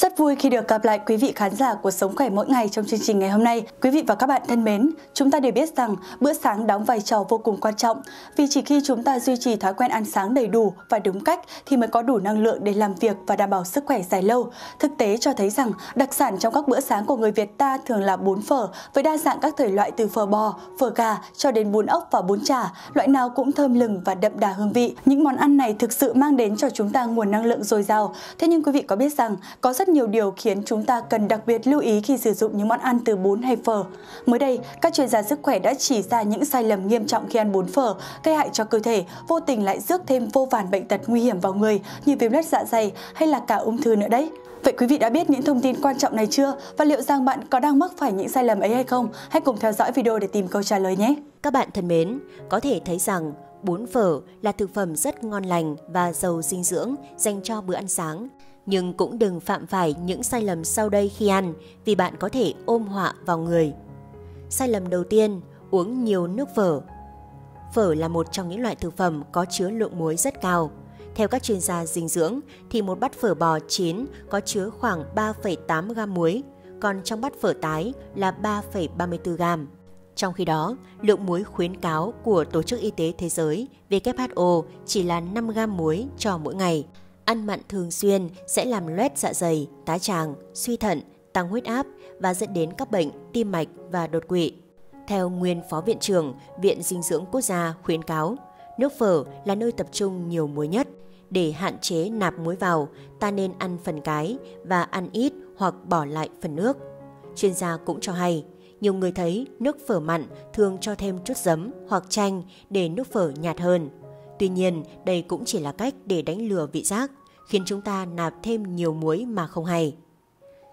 Rất vui khi được gặp lại quý vị khán giả của Sống Khỏe Mỗi Ngày trong chương trình ngày hôm nay. Quý vị và các bạn thân mến, chúng ta đều biết rằng bữa sáng đóng vai trò vô cùng quan trọng vì chỉ khi chúng ta duy trì thói quen ăn sáng đầy đủ và đúng cách thì mới có đủ năng lượng để làm việc và đảm bảo sức khỏe dài lâu. Thực tế cho thấy rằng đặc sản trong các bữa sáng của người Việt ta thường là bún phở với đa dạng các thể loại từ phở bò, phở gà cho đến bún ốc và bún chả, loại nào cũng thơm lừng và đậm đà hương vị. Những món ăn này thực sự mang đến cho chúng ta nguồn năng lượng dồi dào. Thế nhưng quý vị có biết rằng có rất nhiều điều khiến chúng ta cần đặc biệt lưu ý khi sử dụng những món ăn từ bún hay phở. Mới đây, các chuyên gia sức khỏe đã chỉ ra những sai lầm nghiêm trọng khi ăn bún phở, gây hại cho cơ thể, vô tình lại rước thêm vô vàn bệnh tật nguy hiểm vào người như viêm lết dạ dày hay là cả ung thư nữa đấy. Vậy quý vị đã biết những thông tin quan trọng này chưa? Và liệu rằng bạn có đang mắc phải những sai lầm ấy hay không? Hãy cùng theo dõi video để tìm câu trả lời nhé! Các bạn thân mến, có thể thấy rằng bún phở là thực phẩm rất ngon lành và giàu dinh dưỡng dành cho bữa ăn sáng nhưng cũng đừng phạm phải những sai lầm sau đây khi ăn vì bạn có thể ôm họa vào người. Sai lầm đầu tiên, uống nhiều nước phở. Phở là một trong những loại thực phẩm có chứa lượng muối rất cao. Theo các chuyên gia dinh dưỡng thì một bát phở bò chín có chứa khoảng 3,8 gam muối, còn trong bát phở tái là 3,34 gam. Trong khi đó, lượng muối khuyến cáo của Tổ chức Y tế Thế giới WHO chỉ là 5 gam muối cho mỗi ngày. Ăn mặn thường xuyên sẽ làm loét dạ dày, tá tràng, suy thận, tăng huyết áp và dẫn đến các bệnh tim mạch và đột quỵ. Theo nguyên Phó Viện trưởng Viện Dinh dưỡng Quốc gia khuyến cáo, nước phở là nơi tập trung nhiều muối nhất. Để hạn chế nạp muối vào, ta nên ăn phần cái và ăn ít hoặc bỏ lại phần nước. Chuyên gia cũng cho hay, nhiều người thấy nước phở mặn thường cho thêm chút giấm hoặc chanh để nước phở nhạt hơn. Tuy nhiên, đây cũng chỉ là cách để đánh lừa vị giác, khiến chúng ta nạp thêm nhiều muối mà không hay.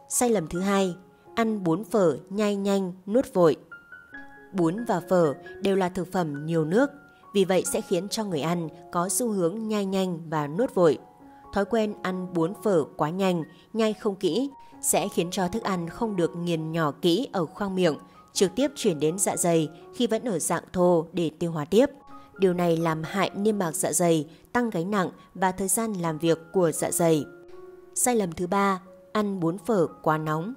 Sai lầm thứ hai, ăn bún phở nhai nhanh, nuốt vội. Bún và phở đều là thực phẩm nhiều nước, vì vậy sẽ khiến cho người ăn có xu hướng nhai nhanh và nuốt vội. Thói quen ăn bún phở quá nhanh, nhai không kỹ sẽ khiến cho thức ăn không được nghiền nhỏ kỹ ở khoang miệng, trực tiếp chuyển đến dạ dày khi vẫn ở dạng thô để tiêu hóa tiếp. Điều này làm hại niêm mạc dạ dày, tăng gánh nặng và thời gian làm việc của dạ dày. Sai lầm thứ ba, ăn bún phở quá nóng.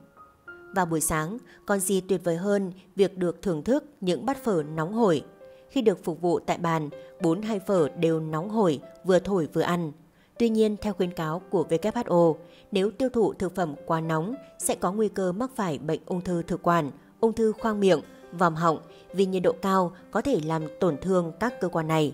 Vào buổi sáng, còn gì tuyệt vời hơn việc được thưởng thức những bát phở nóng hổi. Khi được phục vụ tại bàn, bún hay phở đều nóng hổi, vừa thổi vừa ăn. Tuy nhiên, theo khuyến cáo của WHO, nếu tiêu thụ thực phẩm quá nóng sẽ có nguy cơ mắc phải bệnh ung thư thực quản, ung thư khoang miệng, vòm họng vì nhiệt độ cao có thể làm tổn thương các cơ quan này.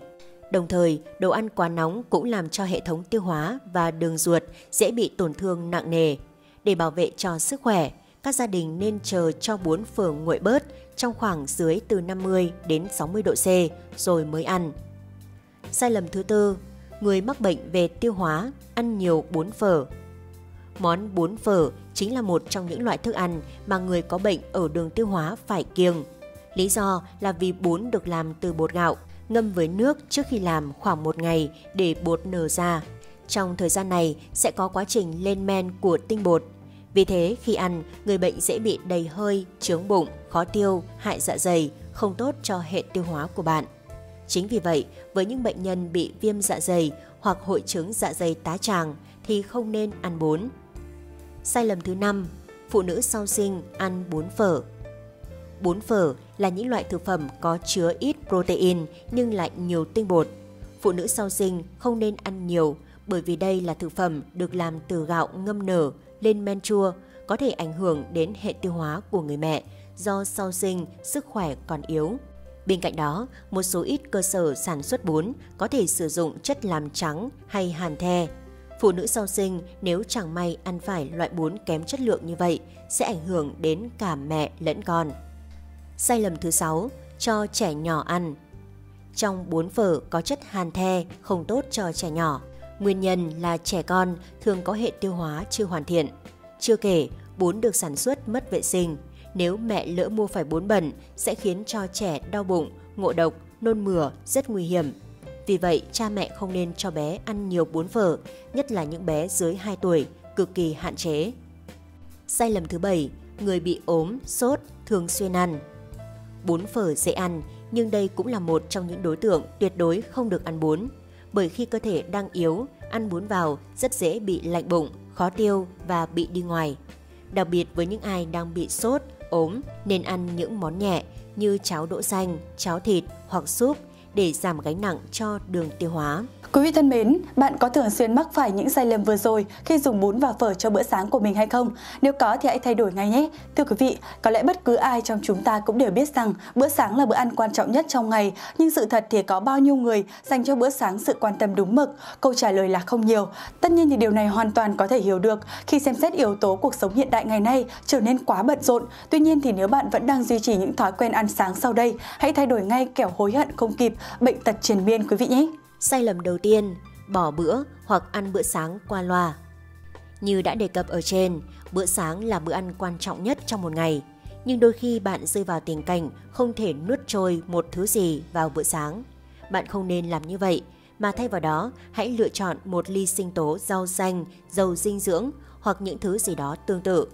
Đồng thời, đồ ăn quá nóng cũng làm cho hệ thống tiêu hóa và đường ruột dễ bị tổn thương nặng nề. Để bảo vệ cho sức khỏe, các gia đình nên chờ cho bún phở nguội bớt trong khoảng dưới từ 50 đến 60 độ C rồi mới ăn. Sai lầm thứ tư, người mắc bệnh về tiêu hóa ăn nhiều bún phở. Món bún phở chính là một trong những loại thức ăn mà người có bệnh ở đường tiêu hóa phải kiêng. Lý do là vì bún được làm từ bột gạo, ngâm với nước trước khi làm khoảng một ngày để bột nở ra. Trong thời gian này sẽ có quá trình lên men của tinh bột. Vì thế khi ăn, người bệnh dễ bị đầy hơi, chướng bụng, khó tiêu, hại dạ dày, không tốt cho hệ tiêu hóa của bạn. Chính vì vậy, với những bệnh nhân bị viêm dạ dày hoặc hội chứng dạ dày tá tràng thì không nên ăn bún. Sai lầm thứ năm, phụ nữ sau sinh ăn bún phở. Bún phở là những loại thực phẩm có chứa ít protein nhưng lại nhiều tinh bột. Phụ nữ sau sinh không nên ăn nhiều bởi vì đây là thực phẩm được làm từ gạo ngâm nở lên men chua, có thể ảnh hưởng đến hệ tiêu hóa của người mẹ do sau sinh sức khỏe còn yếu. Bên cạnh đó, một số ít cơ sở sản xuất bún có thể sử dụng chất làm trắng hay hàn the Phụ nữ sau sinh nếu chẳng may ăn phải loại bún kém chất lượng như vậy sẽ ảnh hưởng đến cả mẹ lẫn con. Sai lầm thứ 6, cho trẻ nhỏ ăn. Trong bún phở có chất hàn the không tốt cho trẻ nhỏ. Nguyên nhân là trẻ con thường có hệ tiêu hóa chưa hoàn thiện. Chưa kể, bún được sản xuất mất vệ sinh. Nếu mẹ lỡ mua phải bún bẩn sẽ khiến cho trẻ đau bụng, ngộ độc, nôn mửa rất nguy hiểm vì vậy, cha mẹ không nên cho bé ăn nhiều bún phở, nhất là những bé dưới 2 tuổi, cực kỳ hạn chế. Sai lầm thứ bảy, người bị ốm, sốt thường xuyên ăn. Bún phở dễ ăn, nhưng đây cũng là một trong những đối tượng tuyệt đối không được ăn bún. Bởi khi cơ thể đang yếu, ăn bún vào rất dễ bị lạnh bụng, khó tiêu và bị đi ngoài. Đặc biệt với những ai đang bị sốt, ốm nên ăn những món nhẹ như cháo đỗ xanh, cháo thịt hoặc súp để giảm gánh nặng cho đường tiêu hóa. Quý vị thân mến, bạn có thường xuyên mắc phải những sai lầm vừa rồi khi dùng bún và phở cho bữa sáng của mình hay không? Nếu có thì hãy thay đổi ngay nhé. Thưa quý vị, có lẽ bất cứ ai trong chúng ta cũng đều biết rằng bữa sáng là bữa ăn quan trọng nhất trong ngày, nhưng sự thật thì có bao nhiêu người dành cho bữa sáng sự quan tâm đúng mực? Câu trả lời là không nhiều. Tất nhiên thì điều này hoàn toàn có thể hiểu được khi xem xét yếu tố cuộc sống hiện đại ngày nay trở nên quá bận rộn. Tuy nhiên thì nếu bạn vẫn đang duy trì những thói quen ăn sáng sau đây, hãy thay đổi ngay kẻo hối hận không kịp, bệnh tật triền miên quý vị nhé. Sai lầm đầu tiên, bỏ bữa hoặc ăn bữa sáng qua loa. Như đã đề cập ở trên, bữa sáng là bữa ăn quan trọng nhất trong một ngày. Nhưng đôi khi bạn rơi vào tình cảnh không thể nuốt trôi một thứ gì vào bữa sáng. Bạn không nên làm như vậy, mà thay vào đó hãy lựa chọn một ly sinh tố rau xanh, giàu dinh dưỡng hoặc những thứ gì đó tương tự.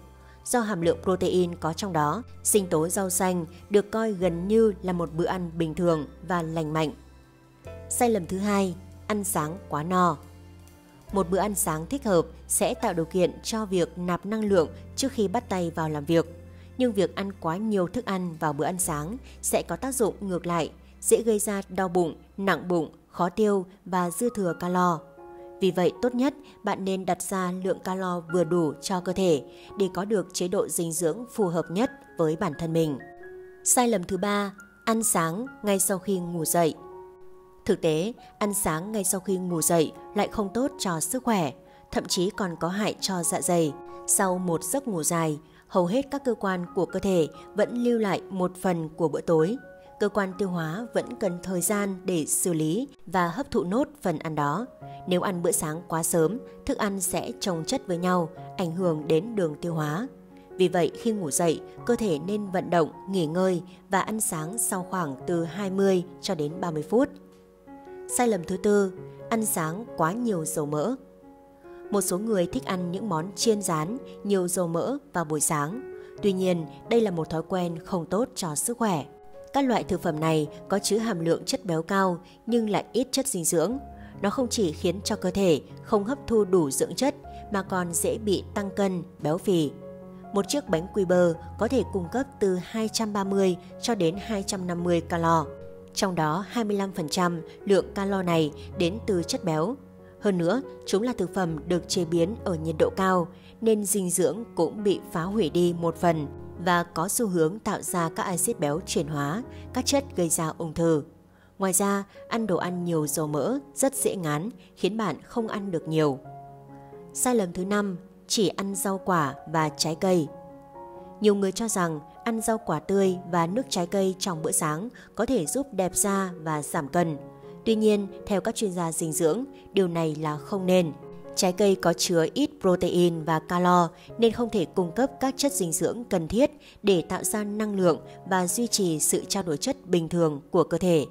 Do hàm lượng protein có trong đó, sinh tố rau xanh được coi gần như là một bữa ăn bình thường và lành mạnh. Sai lầm thứ hai, ăn sáng quá no. Một bữa ăn sáng thích hợp sẽ tạo điều kiện cho việc nạp năng lượng trước khi bắt tay vào làm việc. Nhưng việc ăn quá nhiều thức ăn vào bữa ăn sáng sẽ có tác dụng ngược lại, dễ gây ra đau bụng, nặng bụng, khó tiêu và dư thừa calo. Vì vậy, tốt nhất bạn nên đặt ra lượng calo vừa đủ cho cơ thể để có được chế độ dinh dưỡng phù hợp nhất với bản thân mình. Sai lầm thứ ba, ăn sáng ngay sau khi ngủ dậy. Thực tế, ăn sáng ngay sau khi ngủ dậy lại không tốt cho sức khỏe, thậm chí còn có hại cho dạ dày. Sau một giấc ngủ dài, hầu hết các cơ quan của cơ thể vẫn lưu lại một phần của bữa tối. Cơ quan tiêu hóa vẫn cần thời gian để xử lý và hấp thụ nốt phần ăn đó. Nếu ăn bữa sáng quá sớm, thức ăn sẽ chồng chất với nhau, ảnh hưởng đến đường tiêu hóa. Vì vậy, khi ngủ dậy, cơ thể nên vận động, nghỉ ngơi và ăn sáng sau khoảng từ 20 cho đến 30 phút. Sai lầm thứ tư, ăn sáng quá nhiều dầu mỡ. Một số người thích ăn những món chiên rán, nhiều dầu mỡ vào buổi sáng. Tuy nhiên, đây là một thói quen không tốt cho sức khỏe. Các loại thực phẩm này có chứa hàm lượng chất béo cao nhưng lại ít chất dinh dưỡng. Nó không chỉ khiến cho cơ thể không hấp thu đủ dưỡng chất mà còn dễ bị tăng cân, béo phì. Một chiếc bánh quy bơ có thể cung cấp từ 230 cho đến 250 calo trong đó 25% lượng calo này đến từ chất béo. Hơn nữa, chúng là thực phẩm được chế biến ở nhiệt độ cao nên dinh dưỡng cũng bị phá hủy đi một phần và có xu hướng tạo ra các axit béo chuyển hóa, các chất gây ra ung thư. Ngoài ra, ăn đồ ăn nhiều dầu mỡ rất dễ ngán, khiến bạn không ăn được nhiều. Sai lầm thứ năm, chỉ ăn rau quả và trái cây. Nhiều người cho rằng ăn rau quả tươi và nước trái cây trong bữa sáng có thể giúp đẹp da và giảm cân. Tuy nhiên, theo các chuyên gia dinh dưỡng, điều này là không nên. Trái cây có chứa ít protein và calo nên không thể cung cấp các chất dinh dưỡng cần thiết để tạo ra năng lượng và duy trì sự trao đổi chất bình thường của cơ thể.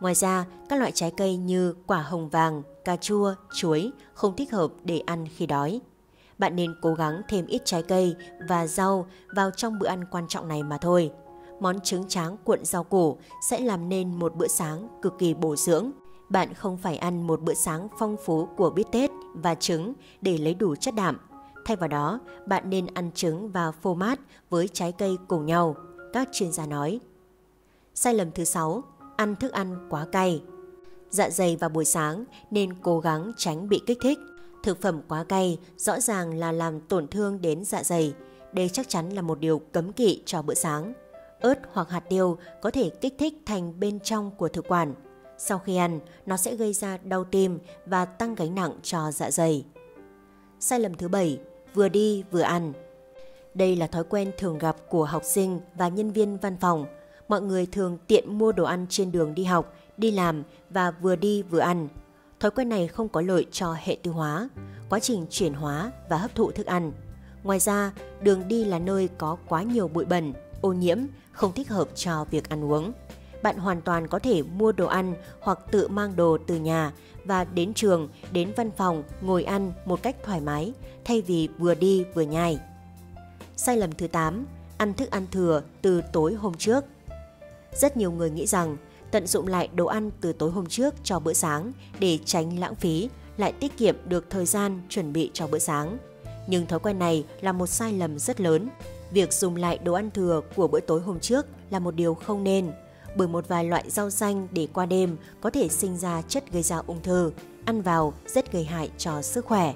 Ngoài ra, các loại trái cây như quả hồng vàng, cà chua, chuối không thích hợp để ăn khi đói bạn nên cố gắng thêm ít trái cây và rau vào trong bữa ăn quan trọng này mà thôi. Món trứng tráng cuộn rau củ sẽ làm nên một bữa sáng cực kỳ bổ dưỡng. Bạn không phải ăn một bữa sáng phong phú của bít tết và trứng để lấy đủ chất đạm. Thay vào đó, bạn nên ăn trứng và phô mát với trái cây cùng nhau, các chuyên gia nói. Sai lầm thứ 6, ăn thức ăn quá cay. Dạ dày vào buổi sáng nên cố gắng tránh bị kích thích Thực phẩm quá cay rõ ràng là làm tổn thương đến dạ dày. Đây chắc chắn là một điều cấm kỵ cho bữa sáng. Ớt hoặc hạt tiêu có thể kích thích thành bên trong của thực quản. Sau khi ăn, nó sẽ gây ra đau tim và tăng gánh nặng cho dạ dày. Sai lầm thứ bảy, vừa đi vừa ăn. Đây là thói quen thường gặp của học sinh và nhân viên văn phòng. Mọi người thường tiện mua đồ ăn trên đường đi học, đi làm và vừa đi vừa ăn. Thói quen này không có lợi cho hệ tiêu hóa, quá trình chuyển hóa và hấp thụ thức ăn. Ngoài ra, đường đi là nơi có quá nhiều bụi bẩn, ô nhiễm, không thích hợp cho việc ăn uống. Bạn hoàn toàn có thể mua đồ ăn hoặc tự mang đồ từ nhà và đến trường, đến văn phòng ngồi ăn một cách thoải mái thay vì vừa đi vừa nhai. Sai lầm thứ 8, ăn thức ăn thừa từ tối hôm trước. Rất nhiều người nghĩ rằng tận dụng lại đồ ăn từ tối hôm trước cho bữa sáng để tránh lãng phí, lại tiết kiệm được thời gian chuẩn bị cho bữa sáng. Nhưng thói quen này là một sai lầm rất lớn. Việc dùng lại đồ ăn thừa của bữa tối hôm trước là một điều không nên, bởi một vài loại rau xanh để qua đêm có thể sinh ra chất gây ra ung thư, ăn vào rất gây hại cho sức khỏe.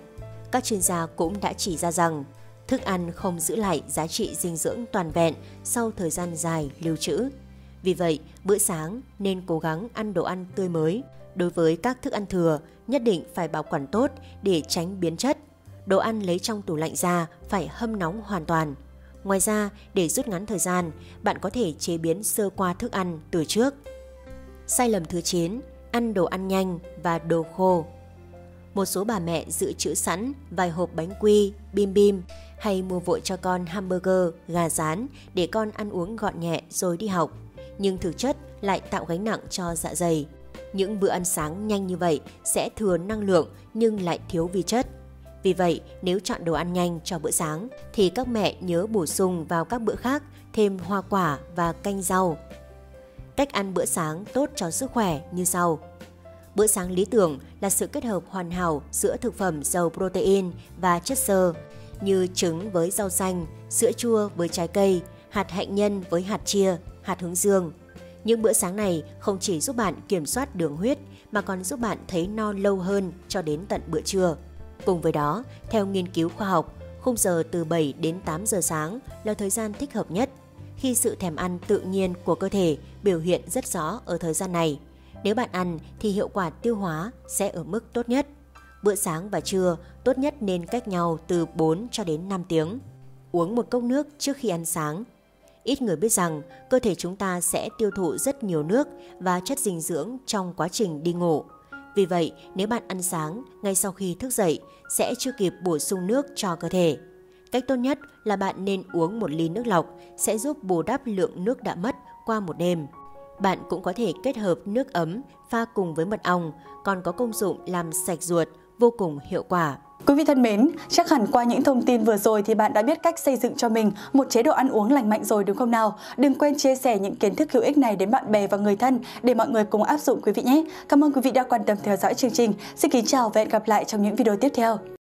Các chuyên gia cũng đã chỉ ra rằng thức ăn không giữ lại giá trị dinh dưỡng toàn vẹn sau thời gian dài lưu trữ. Vì vậy, bữa sáng nên cố gắng ăn đồ ăn tươi mới. Đối với các thức ăn thừa, nhất định phải bảo quản tốt để tránh biến chất. Đồ ăn lấy trong tủ lạnh ra phải hâm nóng hoàn toàn. Ngoài ra, để rút ngắn thời gian, bạn có thể chế biến sơ qua thức ăn từ trước. Sai lầm thứ 9, ăn đồ ăn nhanh và đồ khô. Một số bà mẹ dự trữ sẵn vài hộp bánh quy, bim bim hay mua vội cho con hamburger, gà rán để con ăn uống gọn nhẹ rồi đi học. Nhưng thực chất lại tạo gánh nặng cho dạ dày. Những bữa ăn sáng nhanh như vậy sẽ thừa năng lượng nhưng lại thiếu vi chất. Vì vậy, nếu chọn đồ ăn nhanh cho bữa sáng thì các mẹ nhớ bổ sung vào các bữa khác thêm hoa quả và canh rau. Cách ăn bữa sáng tốt cho sức khỏe như sau. Bữa sáng lý tưởng là sự kết hợp hoàn hảo giữa thực phẩm giàu protein và chất xơ như trứng với rau xanh, sữa chua với trái cây, hạt hạnh nhân với hạt chia, hạt hướng dương. Những bữa sáng này không chỉ giúp bạn kiểm soát đường huyết mà còn giúp bạn thấy no lâu hơn cho đến tận bữa trưa. Cùng với đó, theo nghiên cứu khoa học, khung giờ từ 7 đến 8 giờ sáng là thời gian thích hợp nhất khi sự thèm ăn tự nhiên của cơ thể biểu hiện rất rõ ở thời gian này. Nếu bạn ăn thì hiệu quả tiêu hóa sẽ ở mức tốt nhất. Bữa sáng và trưa tốt nhất nên cách nhau từ 4 cho đến 5 tiếng. Uống một cốc nước trước khi ăn sáng. Ít người biết rằng cơ thể chúng ta sẽ tiêu thụ rất nhiều nước và chất dinh dưỡng trong quá trình đi ngủ. Vì vậy, nếu bạn ăn sáng ngay sau khi thức dậy sẽ chưa kịp bổ sung nước cho cơ thể. Cách tốt nhất là bạn nên uống một ly nước lọc sẽ giúp bù đắp lượng nước đã mất qua một đêm. Bạn cũng có thể kết hợp nước ấm pha cùng với mật ong, còn có công dụng làm sạch ruột, vô cùng hiệu quả. Quý vị thân mến, chắc hẳn qua những thông tin vừa rồi thì bạn đã biết cách xây dựng cho mình một chế độ ăn uống lành mạnh rồi đúng không nào? Đừng quên chia sẻ những kiến thức hữu ích này đến bạn bè và người thân để mọi người cùng áp dụng quý vị nhé. Cảm ơn quý vị đã quan tâm theo dõi chương trình. Xin kính chào và hẹn gặp lại trong những video tiếp theo.